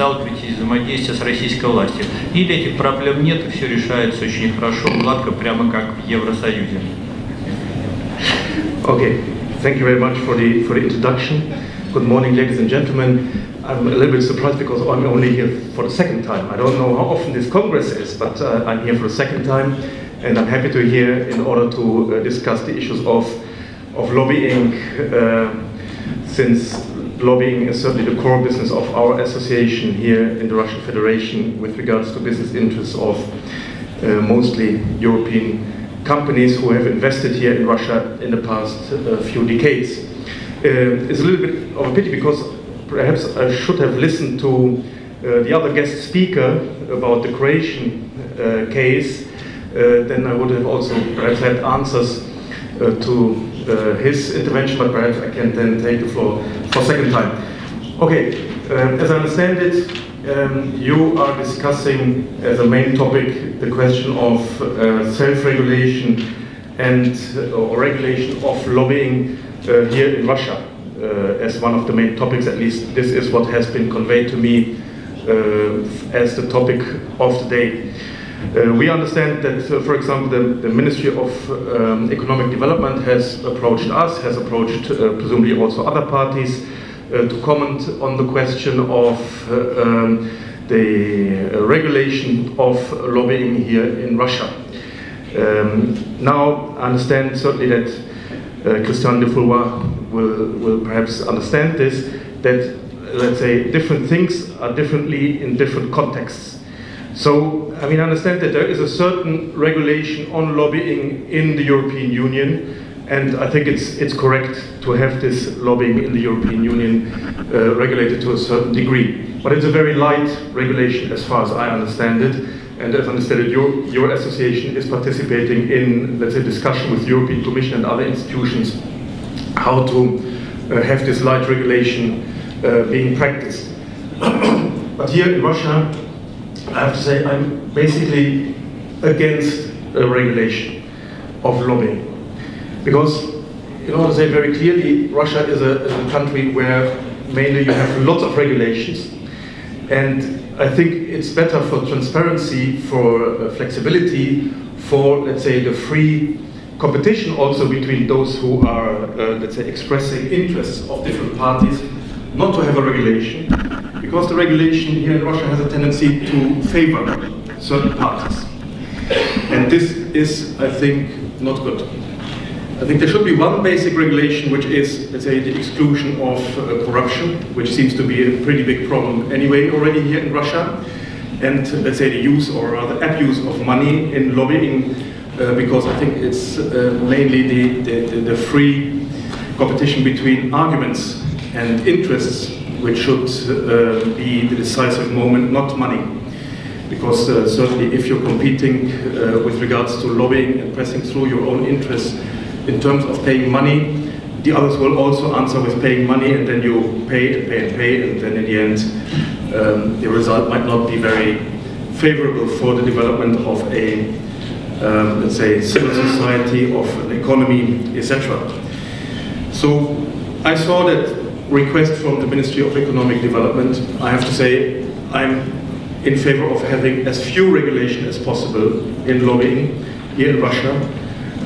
сталкиваетесь взаимодействие с российской властью? Или этих проблем нет и все решается очень хорошо, гладко, прямо как в Евросоюзе? Okay, thank you very much for the, for the introduction. Good morning, ladies and gentlemen. I'm a little bit surprised because I'm only here for the second time. I don't know how often this Congress is, but uh, I'm here for the second time, and I'm happy to hear in order to uh, discuss the issues of, of lobbying, uh, since lobbying is certainly the core business of our association here in the Russian Federation with regards to business interests of uh, mostly European companies who have invested here in Russia in the past uh, few decades. Uh, it's a little bit of a pity because perhaps I should have listened to uh, the other guest speaker about the Croatian uh, case. Uh, then I would have also perhaps had answers uh, to his intervention, but perhaps I can then take the floor for a second time. Okay, um, as I understand it, um, you are discussing as a main topic the question of uh, self-regulation and uh, or regulation of lobbying uh, here in Russia uh, as one of the main topics. At least this is what has been conveyed to me uh, as the topic of the day. Uh, we understand that, for example, the, the Ministry of um, Economic Development has approached us, has approached presumably also other parties uh, to comment on the question of uh, um, the regulation of lobbying here in Russia. Um, now, I understand certainly that uh, Christian de Fouloy will, will perhaps understand this, that let's say different things are differently in different contexts. So, I mean, I understand that there is a certain regulation on lobbying in the European Union, and I think it's, it's correct to have this lobbying in the European Union uh, regulated to a certain degree. But it's a very light regulation as far as I understand it. And as I understand it, your, your association is participating in, let's say, discussion with European Commission and other institutions how to uh, have this light regulation uh, being practiced. but here in Russia, I have to say I'm basically against a regulation of lobbying. Because, in order to say very clearly, Russia is a, is a country where mainly you have lots of regulations. And I think it's better for transparency, for uh, flexibility, for, let's say, the free competition also between those who are, uh, let's say, expressing interests of different parties, not to have a regulation, because the regulation here in Russia has a tendency to favor certain parties. And this is, I think, not good. I think there should be one basic regulation, which is, let's say, the exclusion of uh, corruption, which seems to be a pretty big problem anyway already here in Russia, and let's say the use or rather abuse of money in lobbying, uh, because I think it's uh, mainly the, the, the, free competition between arguments and interests which should uh, be the decisive moment, not money because uh, certainly if you're competing uh, with regards to lobbying and pressing through your own interests, in terms of paying money. The others will also answer with paying money, and then you pay and pay and pay, and then in the end, um, the result might not be very favorable for the development of a, um, let's say, civil society, of an economy, etc. So I saw that request from the Ministry of Economic Development. I have to say, I'm in favor of having as few regulation as possible in lobbying here in Russia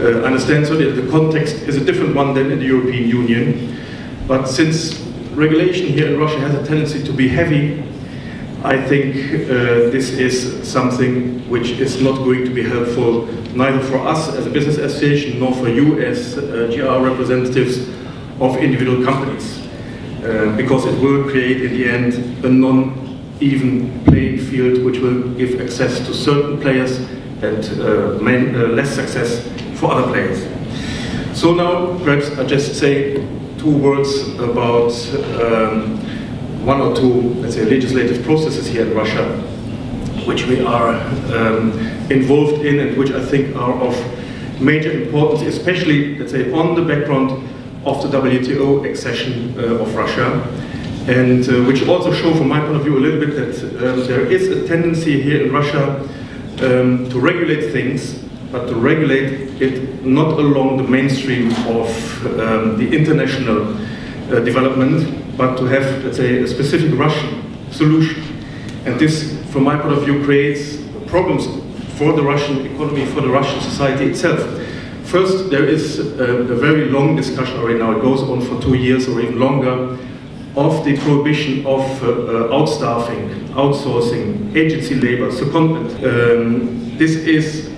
uh, understand so that the context is a different one than in the European Union. But since regulation here in Russia has a tendency to be heavy, I think uh, this is something which is not going to be helpful neither for us as a business association nor for you as uh, GR representatives of individual companies. Uh, because it will create in the end a non-even playing field which will give access to certain players and uh, main, uh, less success for other players. So now perhaps I just say two words about um, one or two, let's say, legislative processes here in Russia, which we are um, involved in and which I think are of major importance, especially, let's say, on the background of the WTO accession uh, of Russia, and uh, which also show, from my point of view, a little bit that um, there is a tendency here in Russia um, to regulate things but to regulate it not along the mainstream of um, the international uh, development, but to have, let's say, a specific Russian solution. And this, from my point of view, creates problems for the Russian economy, for the Russian society itself. First, there is a, a very long discussion right now, it goes on for two years or even longer, of the prohibition of uh, uh, outstaffing, outsourcing, agency labor, secondment. Um, this is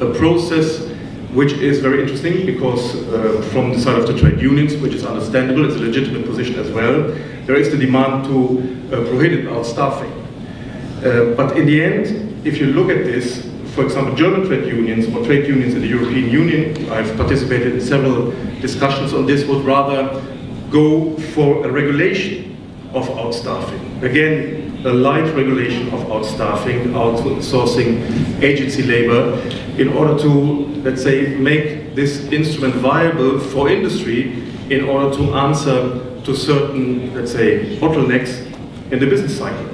a process which is very interesting because uh, from the side of the trade unions, which is understandable, it's a legitimate position as well, there is the demand to uh, prohibit outstaffing. Uh, but in the end, if you look at this, for example, German trade unions or trade unions in the European Union, I've participated in several discussions on this, would rather go for a regulation of outstaffing. Again, a light regulation of outstaffing, outsourcing agency labor, in order to, let's say, make this instrument viable for industry in order to answer to certain, let's say, bottlenecks in the business cycle.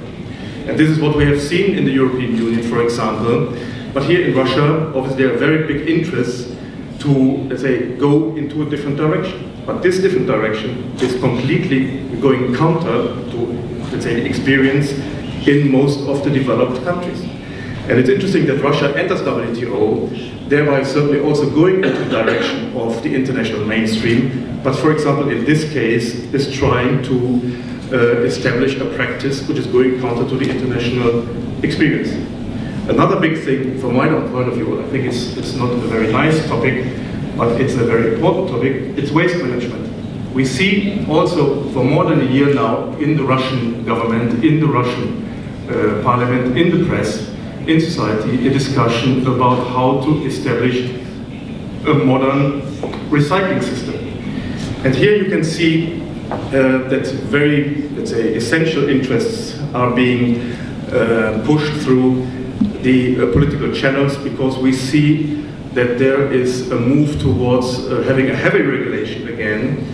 And this is what we have seen in the European Union, for example. But here in Russia, obviously there are very big interests to, let's say, go into a different direction. But this different direction is completely going counter to, let's say, experience in most of the developed countries. And it's interesting that Russia enters WTO, thereby certainly also going into the direction of the international mainstream, but for example, in this case, is trying to uh, establish a practice which is going counter to the international experience. Another big thing, from my point of view, I think it's, it's not a very nice topic, but it's a very important topic, it's waste management. We see also for more than a year now in the Russian government, in the Russian uh, parliament, in the press, in society, a discussion about how to establish a modern recycling system. And here you can see uh, that very, let's say, essential interests are being uh, pushed through the uh, political channels because we see that there is a move towards uh, having a heavy regulation again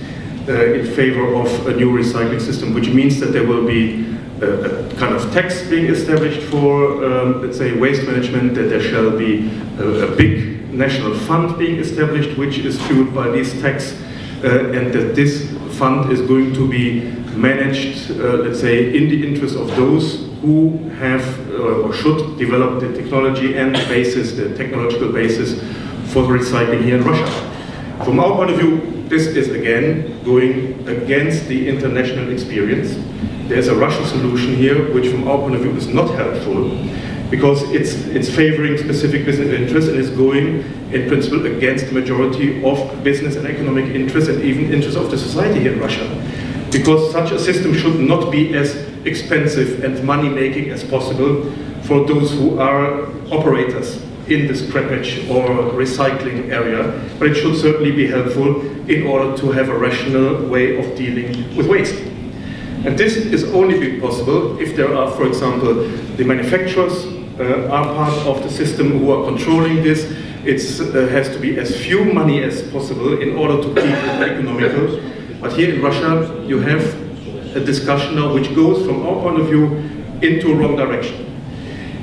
uh, in favor of a new recycling system, which means that there will be a, a kind of tax being established for, um, let's say, waste management, that there shall be a, a, big national fund being established, which is fueled by this tax, uh, and that this fund is going to be managed, uh, let's say, in the interest of those who have or should develop the technology and the basis, the technological basis for recycling here in Russia. From our point of view, this is again going against the international experience. There's a Russian solution here, which from our point of view is not helpful, because it's, it's favoring specific business interests and is going, in principle, against the majority of business and economic interests and even interests of the society here in Russia. Because such a system should not be as expensive and money-making as possible for those who are operators in the scrappage or recycling area, but it should certainly be helpful in order to have a rational way of dealing with waste. And this is only possible if there are, for example, the manufacturers uh, are part of the system who are controlling this. It uh, has to be as few money as possible in order to keep it economical. But here in Russia, you have a discussion now which goes, from our point of view, into a wrong direction.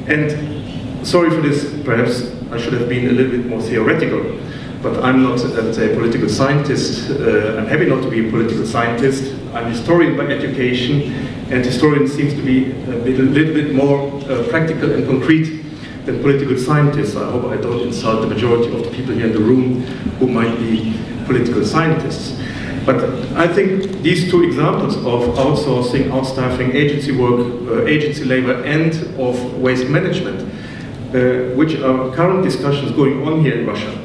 And sorry for this, perhaps I should have been a little bit more theoretical, but I'm not, a political scientist. Uh, I'm happy not to be a political scientist. I'm a historian by education, and historian seems to be a, bit, a little bit more uh, practical and concrete than political scientists. I hope I don't insult the majority of the people here in the room who might be political scientists. But I think these two examples of outsourcing, outstaffing, agency work, uh, agency labor, and of waste management, uh, which are current discussions going on here in Russia,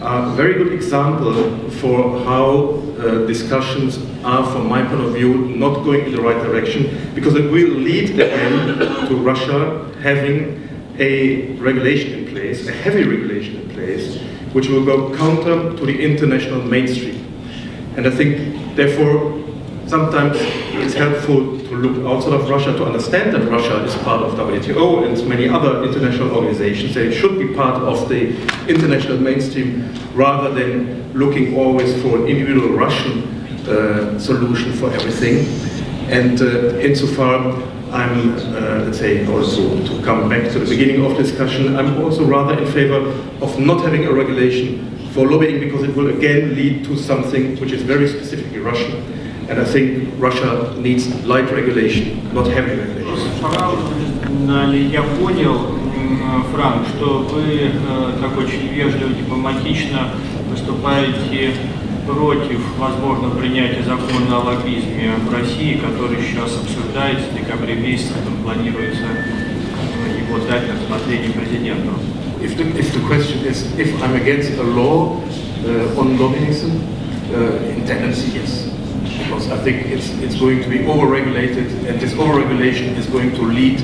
are a very good example for how uh, discussions are, from my point of view, not going in the right direction, because it will lead again to Russia having a regulation in place, a heavy regulation in place, which will go counter to the international mainstream. And I think, therefore, sometimes it's helpful to look outside of Russia to understand that Russia is part of WTO and many other international organizations. They should be part of the international mainstream rather than looking always for an individual Russian uh, solution for everything. And uh, insofar, I'm, uh, let's say, also to come back to the beginning of discussion, I'm also rather in favor of not having a regulation for lobbying because it will again lead to something which is very specifically Russian. And I think Russia needs light regulation, not heavy regulation. М, Франк, что вы э, так очень вежливо, дипломатично выступаете против, возможно, принятия закона о лоббизме в России, который сейчас обсуждается в декабре месяце, там планируется э, его дать на рассмотрение президенту? If the, if the question is if I'm against a law uh, on lobbyism, uh, in tendency, yes. Because I think it's, it's going to be overregulated, and this overregulation is going to lead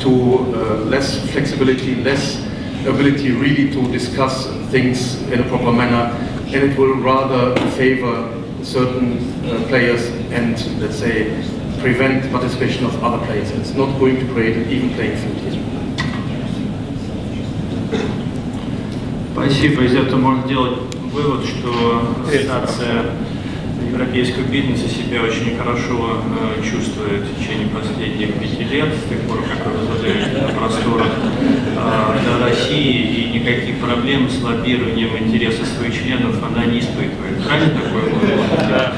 to uh, less flexibility, less ability really to discuss things in a proper manner, and it will rather favor certain uh, players and, let's say, prevent participation of other players. It's not going to create an even playing field here. Спасибо. Из этого можно сделать вывод, что ассоциация европейского бизнеса себя очень хорошо э, чувствует в течение последних пяти лет, с тех пор, как вы возглавляете на просторах э, до России, и никаких проблем с лоббированием интересов своих членов она не испытывает. Правильно такое? Да,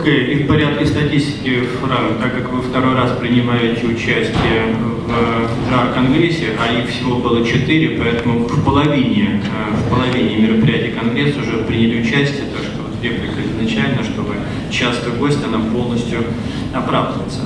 Окей, и в порядке статистики, Франк, так как вы второй раз принимаете участие в ЖАР-конгрессе, а их всего было четыре, поэтому в половине, э, в половине мероприятий Конгресса уже приняли участие, так что вот реплика изначально, чтобы часто гость, она полностью оправдывается.